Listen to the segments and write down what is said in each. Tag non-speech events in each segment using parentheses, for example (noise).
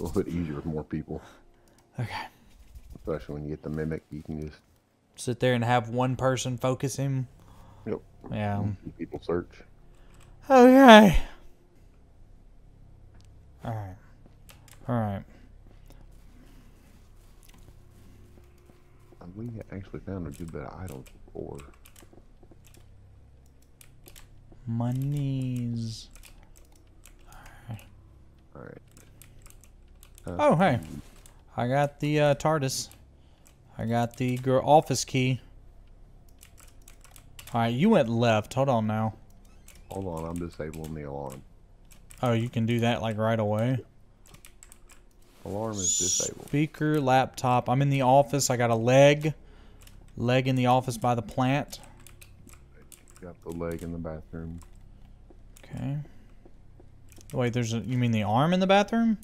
a little bit easier with more people. Okay. Especially when you get the mimic, you can just Sit there and have one person focus him. yep. Yeah. People search. Okay. Alright. Alright. And we actually found a good bit of items before. Monies. All right. Oh, hey. I got the uh, TARDIS. I got the girl office key. Alright, you went left. Hold on now. Hold on, I'm disabling the alarm. Oh, you can do that like right away. Alarm is disabled. Speaker, laptop. I'm in the office. I got a leg. Leg in the office by the plant. Got the leg in the bathroom. Okay. Wait, there's a. You mean the arm in the bathroom?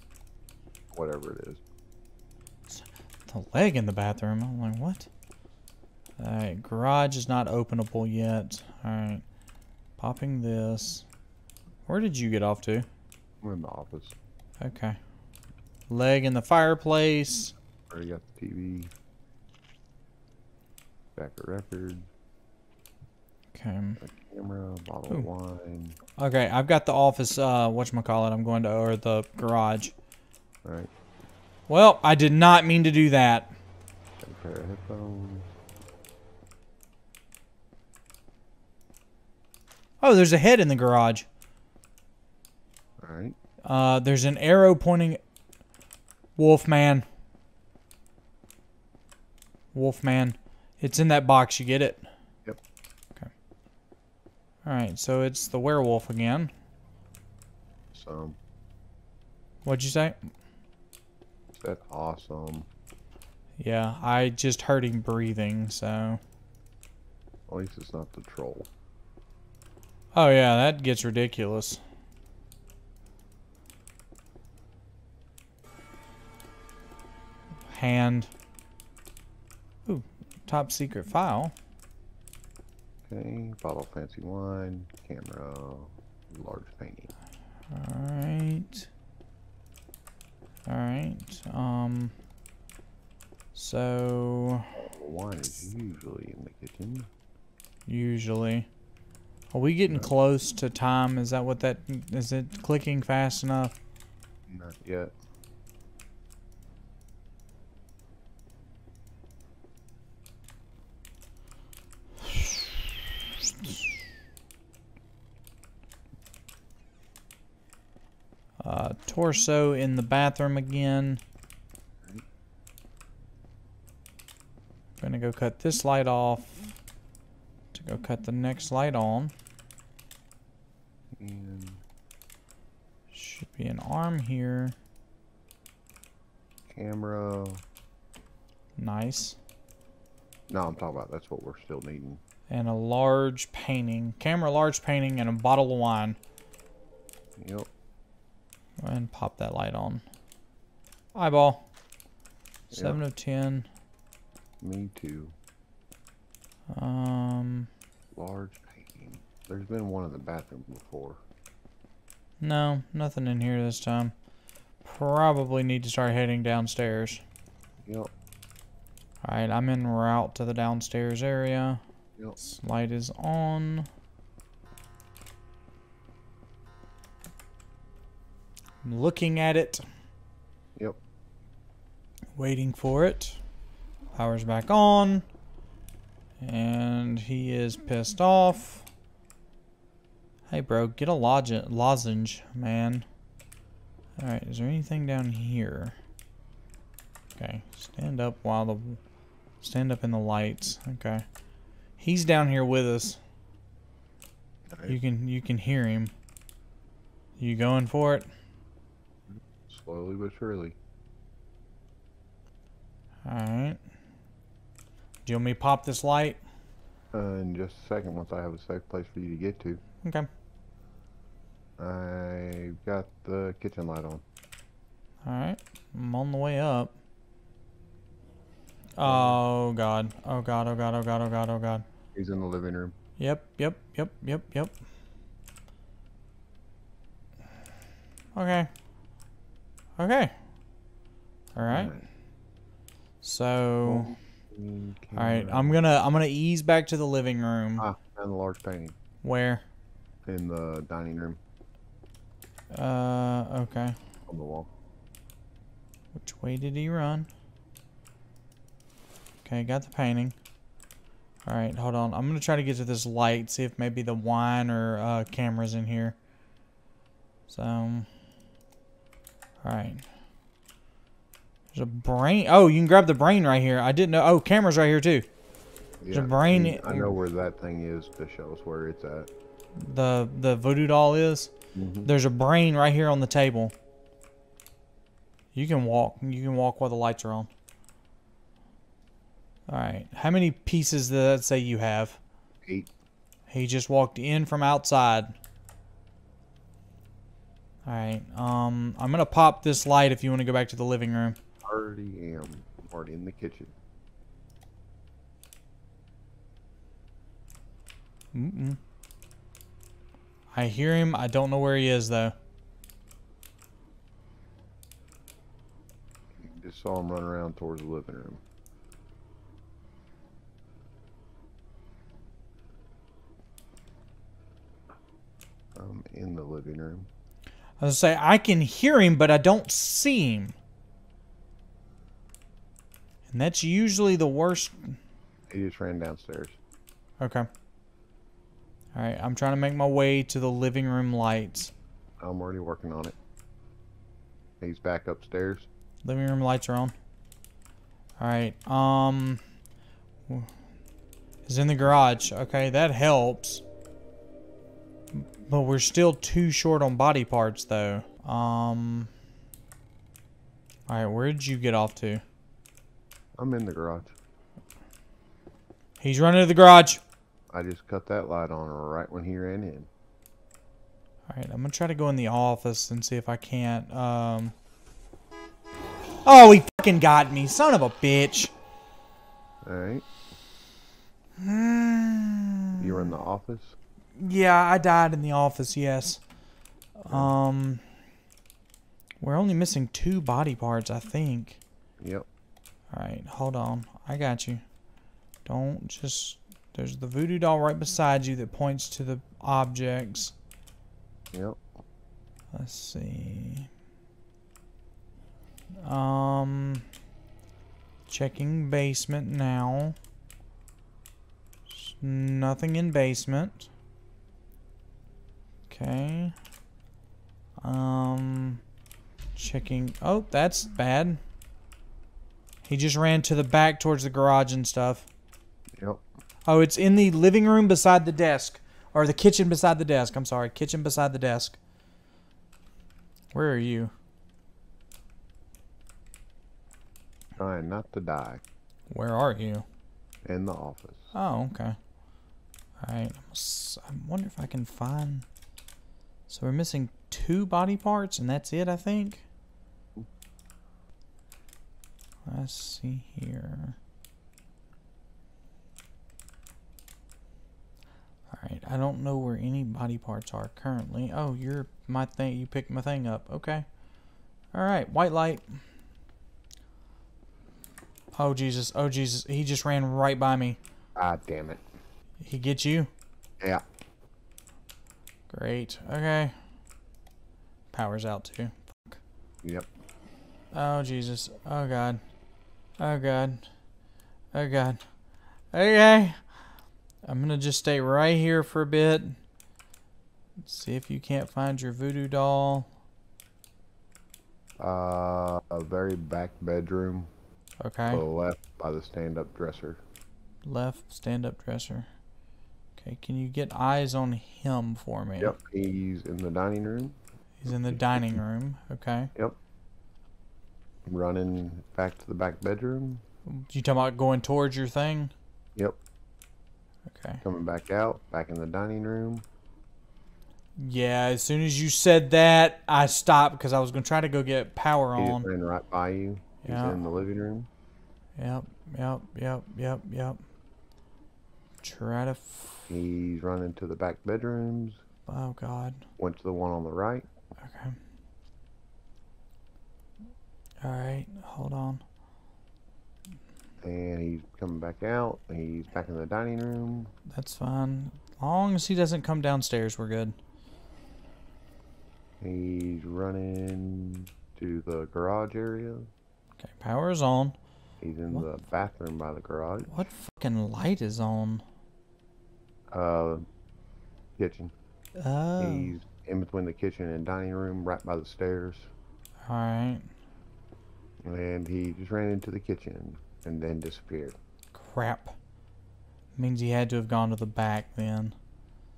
Whatever it is. The leg in the bathroom. I'm like, what? Alright, garage is not openable yet. Alright. Popping this. Where did you get off to? We're in the office. Okay. Leg in the fireplace. Already got the TV. Back of record. Okay. A camera. Bottle Ooh. of wine. Okay, I've got the office, uh, whatchamacallit, I'm going to, or the garage. All right. Well, I did not mean to do that. Got a pair of headphones. Oh, there's a head in the garage. All right. Uh, there's an arrow pointing. Wolfman. Wolfman. It's in that box. You get it? Yep. Okay. Alright, so it's the werewolf again. So What'd you say? That's awesome. Yeah, I just heard him breathing, so. At least it's not the troll. Oh, yeah, that gets ridiculous. Hand. Ooh, top secret file. Okay. Bottle of fancy wine. Camera. Large painting. Alright. Alright. Um. So, wine is usually in the kitchen. usually. Are we getting close to time? Is that what that. Is it clicking fast enough? Not yet. Uh, torso in the bathroom again. I'm Gonna go cut this light off to go cut the next light on. And Should be an arm here. camera. Nice. No, I'm talking about that's what we're still needing. And a large painting. Camera, large painting, and a bottle of wine. Yep. And pop that light on. Eyeball. Yeah. 7 of 10. Me too. Um, Large painting. There's been one in the bathroom before. no, nothing in here this time. Probably need to start heading downstairs. Yep. Alright, I'm en route to the downstairs area. Yep. Light is on. I'm looking at it. Yep. Waiting for it. Power's back on. And he is pissed off. Hey, bro, get a lozenge, man. Alright, is there anything down here? Okay, stand up while the... Stand up in the lights. Okay. He's down here with us. You can you can hear him. You going for it? Slowly but surely. Alright. Do you want me to pop this light? Uh, in just a second, once I have a safe place for you to get to, Okay. I got the kitchen light on. Alright. I'm on the way up. Oh god. Oh god, oh god, oh god, oh god, oh god. He's in the living room. Yep, yep, yep, yep, yep. Okay. Okay. All right. So, all right. I'm gonna I'm gonna ease back to the living room. Ah, found the large painting Where? in the dining room Uh, okay. on the wall. Which way did he run? Okay, got the painting. All right, hold on. I'm gonna try to get to this light, see if maybe the wine or uh, cameras in here. So, all right. There's a brain. Oh, you can grab the brain right here. I didn't know. Oh, cameras right here too. There's a brain i- know where that thing is to show us where it's at. The the voodoo doll is. Mhm. There's a brain right here on the table. You can walk. You can walk while the lights are on. All right. How many pieces does that say you have? Eight. He just walked in from outside. All right. Um, I'm gonna pop this light if you want to go back to the living room. Already am. Already in the kitchen. Mm-mm. I hear him. I don't know where he is though. Just saw him run around towards the living room. I'm in the living room. I was say I can hear him, but I don't see him. And that's usually the worst. He just ran downstairs. Okay. All right, I'm trying to make my way to the living room lights. I'm already working on it. He's back upstairs. Living room lights are on. All right. Um, is in the garage. Okay, that helps. But we're still too short on body parts, though. Um. All right, where did you get off to? I'm in the garage. He's running to the garage. I just cut that light on right when he ran in. All right, I'm gonna try to go in the office and see if I can't. Um. Oh, he fucking got me, son of a bitch. Alright. Hmm. (sighs) You're in the office? Yeah, I died in the office. Yes. Um. We're only missing two body parts, I think. Yep. All right, hold on. I got you. Don't just. There's the voodoo doll right beside you that points to the objects. Yep. Let's see. Um, checking basement now. Nothing in basement. Okay. Um, checking. Oh, that's bad. He just ran to the back towards the garage and stuff. Yep. Oh, it's in the living room beside the desk. Or the kitchen beside the desk. I'm sorry. Kitchen beside the desk. Where are you? Trying not to die. Where are you? In the office. Oh, okay. Alright. I wonder if I can find. So we're missing two body parts, and that's it, I think. Let's see here. Alright, I don't know where any body parts are currently. Oh, you're my thing. You picked my thing up. Okay. Alright, white light. Oh, Jesus. Oh, Jesus. He just ran right by me. Ah, damn it. He gets you? Yeah. Great. Okay. Power's out too. Yep. Oh Jesus. Oh God. Oh God. Oh God. Okay. I'm gonna just stay right here for a bit. See if you can't find your voodoo doll. Uh, a very back bedroom. Okay. To the left by the stand-up dresser. Left stand-up dresser. Okay. Can you get eyes on him for me? Yep. He's in the dining room. He's in the dining room. Okay. Yep. Running back to the back bedroom. You talking about going towards your thing? Yep. Okay. Coming back out. Back in the dining room. Yeah, as soon as you said that, I stopped because I was gonna try to go get power He on. ran right by you. He's in the living room. Yep, yep, yep, yep, yep. Try to. He's running to the back bedrooms. oh God. Went to the one on the right. Okay. Alright, hold on. And he's coming back out. He's back in the dining room. That's fine. long as he doesn't come downstairs, we're good. He's running to the garage area. Okay, power is on. He's in What the bathroom by the garage. What fucking light is on? Uh, kitchen. Oh. He's in between the kitchen and dining room, right by the stairs. Alright. And he just ran into the kitchen and then disappeared. Crap. Means he had to have gone to the back then.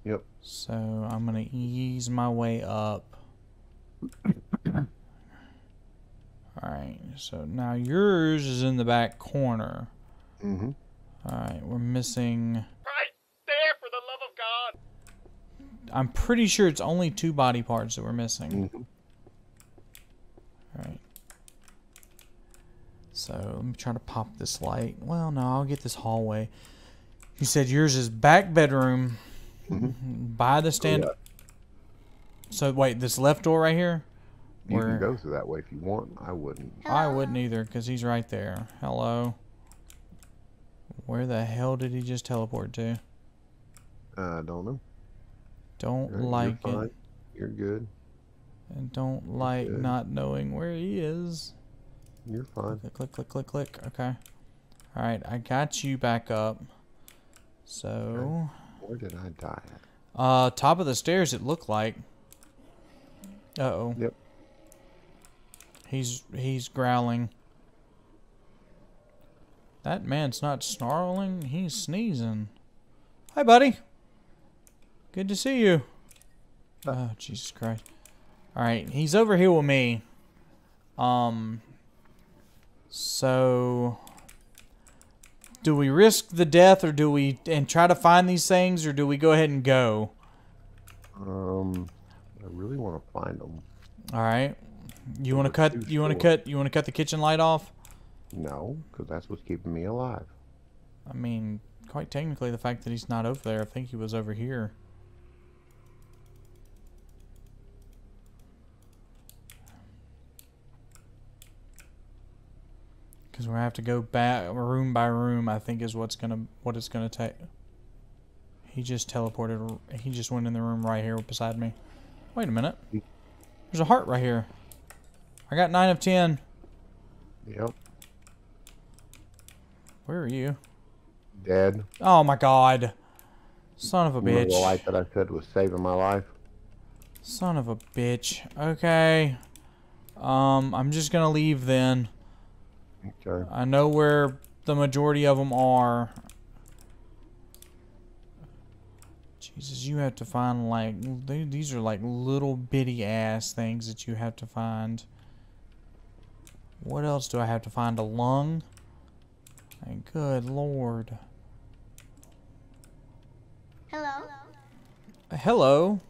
Yep. So I'm gonna ease my way up. (coughs) Alright, so now yours is in the back corner. Mm-hmm. Alright, we're missing. Right there, for the love of God! I'm pretty sure it's only two body parts that we're missing. Mhm. Alright. So let me try to pop this light. Well, no, I'll get this hallway. You said yours is back bedroom by the stand. yeah. So wait, this left door right here? You Where- can go through that way if you want. I wouldn't. I wouldn't either because he's right there. Hello. Where the hell did he just teleport to? I don't know. Don't You're- like you're it. You're good. And don't like good. not knowing where he is. You're fine. Click, click, click, click, click. Okay. Alright, I got you back up. So, Where did I die at? uh, top of the stairs it looked like. Uh-oh. Yep. He's, he's growling. That man's not snarling, he's sneezing. Hi, buddy. Good to see you. Oh, Jesus Christ. Alright, he's over here with me. Um, so do we risk the death or do we and try to find these things or do we go ahead and go? Um, I really want to find them. All right. You want to cut you want to cut you want to cut the kitchen light off? No, because that's what's keeping me alive. I mean, quite technically the fact that he's not over there, I think he was over here. Cuz we have to go back room by room, I think is what's going to what it's going to take. He just teleported he just went in the room right here beside me. Wait a minute. There's a heart right here. I got 9 of 10. Yep. Where are you? Dead. Oh my god. Son of a Remember bitch. The light that I said was saving my life. Son of a bitch. Okay. Um, I'm just gonna leave then. Okay. I know where the majority of them are. Jesus, you have to find like they, these are like little bitty ass things that you have to find. What else do I have to find? A lung? My good lord. Hello? Hello.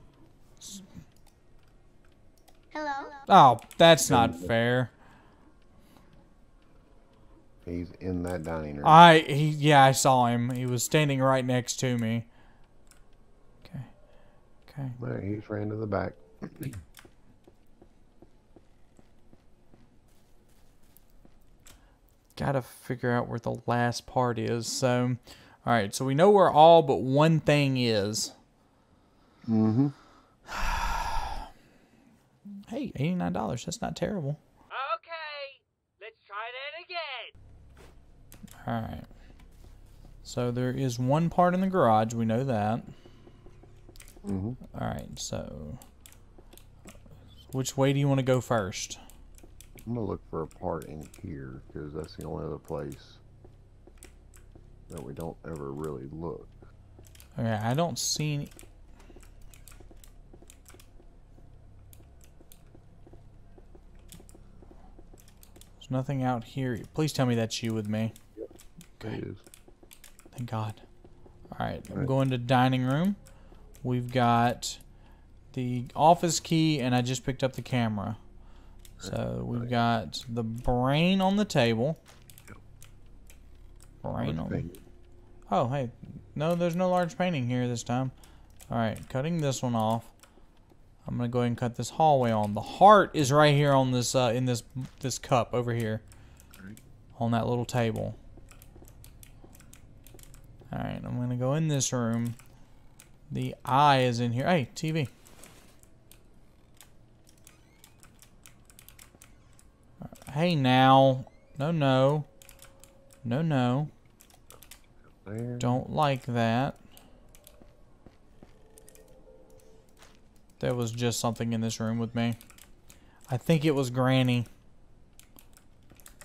Hello? Oh, that's not fair. He's in that dining room. I he yeah, I saw him. He was standing right next to me. Okay. Okay. He just ran to the back. (clears throat) Gotta figure out where the last part is. So alright, so we know where all but one thing is. Mm-hmm. (sighs) Hey, eighty-nine dollars, that's not terrible. Okay, let's try that again. Alright. So there is one part in the garage, we know that. Mm-hmm. Alright, so which way do you want to go first? I'm gonna look for a part in here because that's the only other place that we don't ever really look. Okay, I don't see any. There's nothing out here. Please tell me that's you with me. Is. Thank God. Alright, I'm Right. going to dining room. We've got the office key, and I just picked up the camera. So we've got the brain on the table. Brain on. Oh, hey. No, there's no large painting here this time. Alright, cutting this one off. I'm gonna go ahead and cut this hallway on. The heart is right here on this uh, in this this cup over here, on that little table. All right, I'm gonna go in this room. The eye is in here. Hey, TV. Hey now, no no, no no. Don't like that. There was just something in this room with me. I think it was Granny.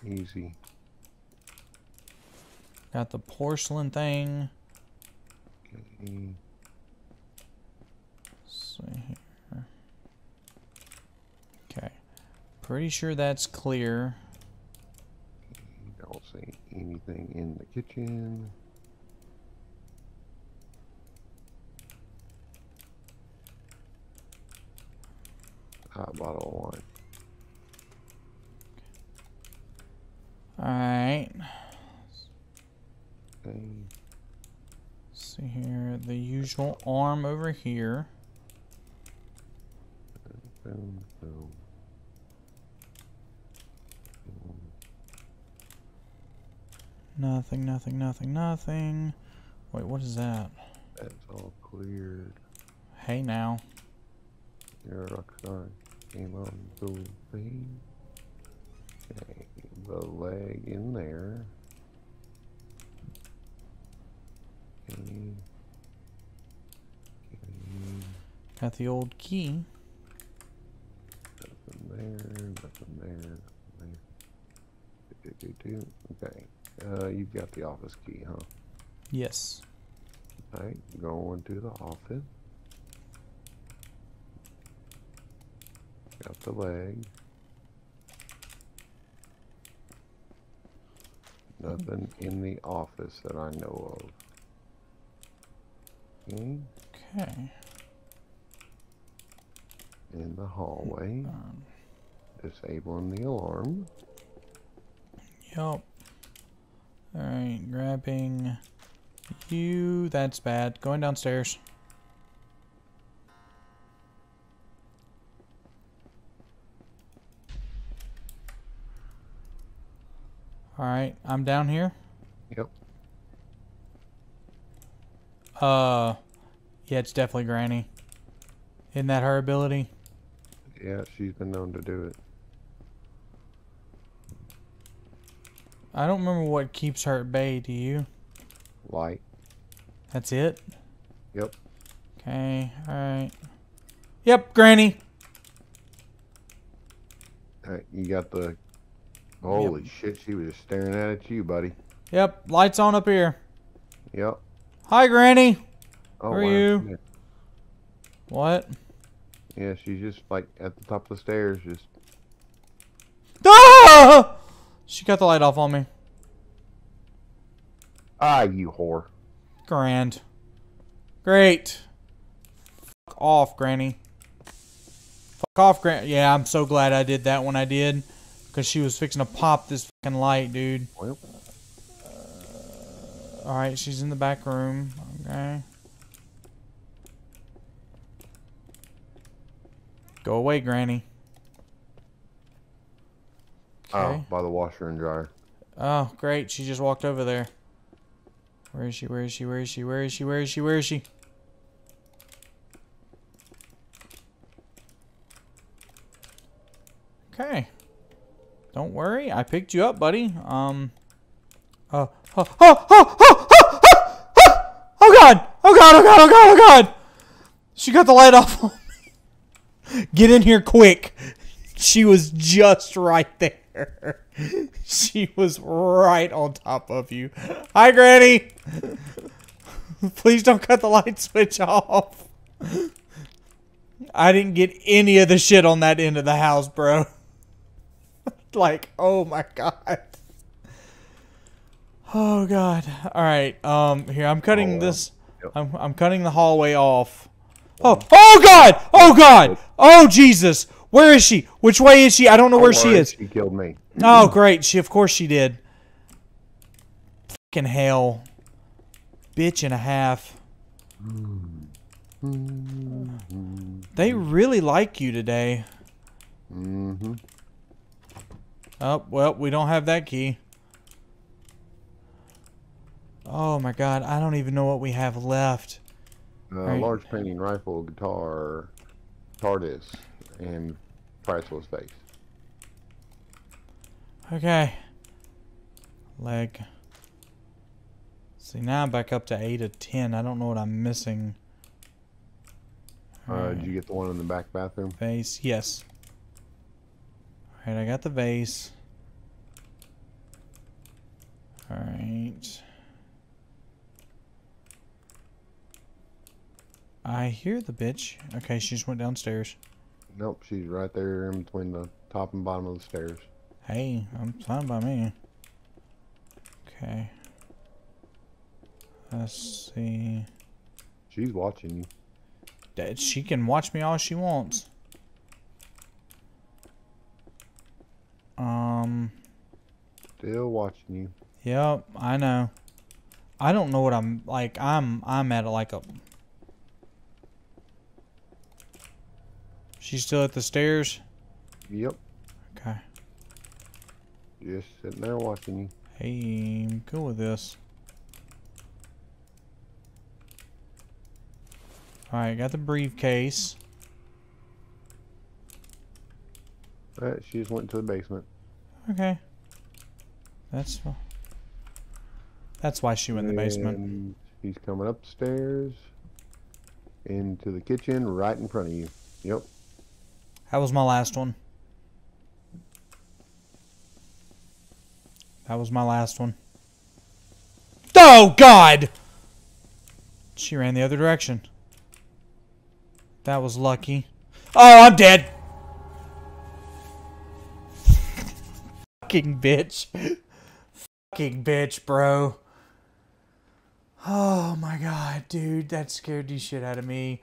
Easy. Got the porcelain thing. See here. Okay. Pretty sure that's clear. Don't see anything in the kitchen. Hot bottle of wine. Alright. Okay. See here. The usual arm over here. Boom, boom. Boom. Nothing, nothing, nothing, nothing. Wait, what is that? That's all cleared. Hey now. You're a rock star. Came on the thing. Okay, the leg in there. Got the old key. Nothing there, nothing there, nothing there. Do, do, do. Okay. Uh, you've got the office key, huh? Yes. Alright, going to the office. Got the leg. Nothing in the office that I know of. Okay, in the hallway. Um, Disabling the alarm. Yup. Alright, grabbing you. That's bad. Going downstairs. Alright, I'm down here. Yep. Uh, yeah, it's definitely Granny. Isn't that her ability? Yeah, she's been known to do it. I don't remember what keeps her at bay, do you? Light. That's it? Yep. Okay, alright. Yep, Granny. Alright, you got the. Holy shit, she was just staring at it you, buddy. Yep, lights on up here. Yep. Hi, Granny. Oh, Who are wow. you? Yeah. What? Yeah, she's just like at the top of the stairs, just Ah! She got the light off on me. ah, you whore. Grand. Great. Fuck off, Granny. Fuck off, Gran. Yeah, I'm so glad I did that when I did. Because she was fixing to pop this fucking light, dude. Well, Alright, she's in the back room. Okay. Go away, Granny. Okay. oh, by the washer and dryer. Oh, great. She just walked over there. Where is she? Where is she? Where is she? Where is she? Where is she? Where is she? Okay. Don't worry. I picked you up, buddy. Um. Oh, oh, oh, oh, oh, oh, oh, oh, oh God. Oh God, oh God, oh God, oh God. She got the light off. Get in here quick. She was just right there. She was right on top of you. Hi, Granny. Please don't cut the light switch off. I didn't get any of the shit on that end of the house, bro. like, oh my god. Oh god. All right. Um here I'm cutting Oh, this Yep. I'm I'm cutting the hallway off. Oh, oh god. Oh god. Oh Jesus. Where is she? Which way is she? I don't know where she is. She killed me. Oh, great. She, of course, she did. Fucking hell, bitch and a half. They really like you today. Mm-hmm. Oh, well, we don't have that key. Oh my god, I don't even know what we have left. Uh, Right. Large painting rifle, guitar, TARDIS, and priceless face. Okay. Leg. See, now I'm back up to 8 of 10. I don't know what I'm missing. Uh, did you get the one in the back bathroom? Vase, yes. Alright, I got the vase. Alright. I hear the bitch. Okay, she just went downstairs. Nope, she's right there in between the top and bottom of the stairs. Hey, I'm fine by me. Okay. Let's see. She's watching you. That she can watch me all she wants. Um. Still watching you. Yep, I know. I don't know what I'm like. I'm I'm at like a. She's still at the stairs. Yep, Okay. just sitting there watching you. Hey, I'm cool with this. Alright, got the briefcase. Alright, she just went to the basement. Okay. That's That's why she went in the basement. She's coming upstairs into the kitchen right in front of you. Yep. That was my last one. That was my last one. Oh God! She ran the other direction. That was lucky. Oh, I'm dead. (laughs) Fucking bitch. Fucking bitch, bro. Oh my god, dude, that scared the shit out of me.